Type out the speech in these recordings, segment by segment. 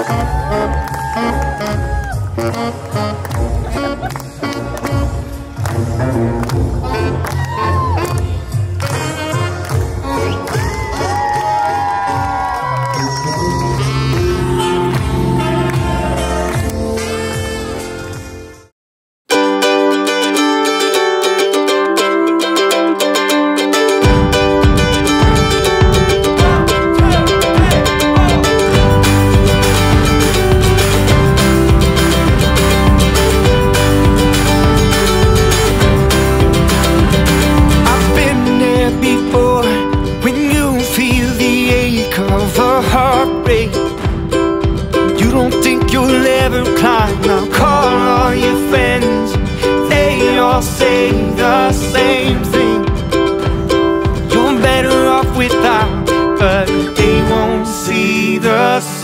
I've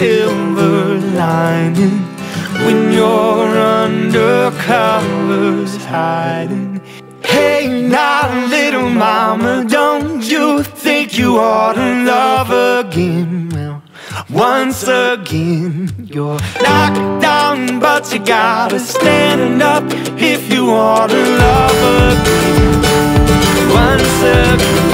silver lining when you're under covers hiding. Hey now, little mama, don't you think you ought to love again? Well, once again, you're knocked down, but you gotta stand up if you ought to love again. Once again,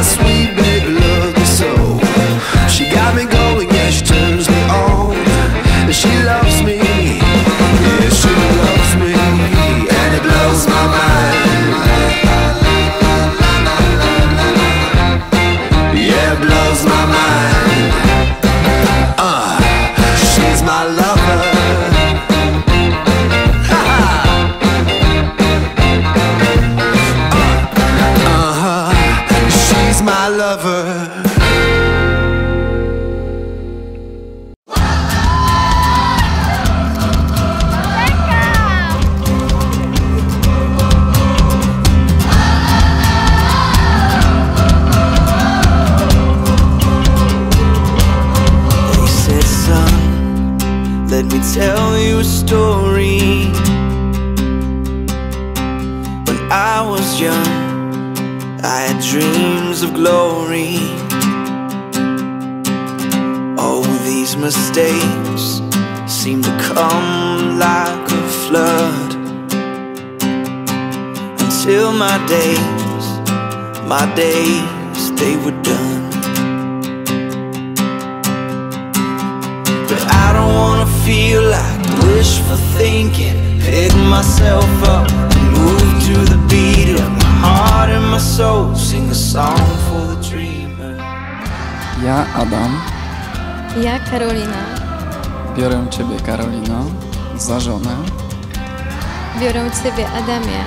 my sweet baby story. When I was young, I had dreams of glory. Oh, these mistakes seem to come like a flood. Until my days, my days, they were done. But I don't wanna feel like wishful thinking. Pick myself up and move to the beat of my heart and my soul. Sing a song for the dreamer. Ja, Adam, Ja, Karolina, biorę Ciebie, Karolino, za żonę biorę Ciebie, Adamie,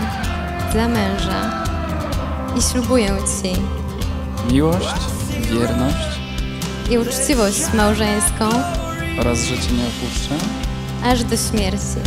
za męża i ślubuję Ci miłość, wierność i uczciwość małżeńską oraz, że Cię nie opuszczę аж до смерти.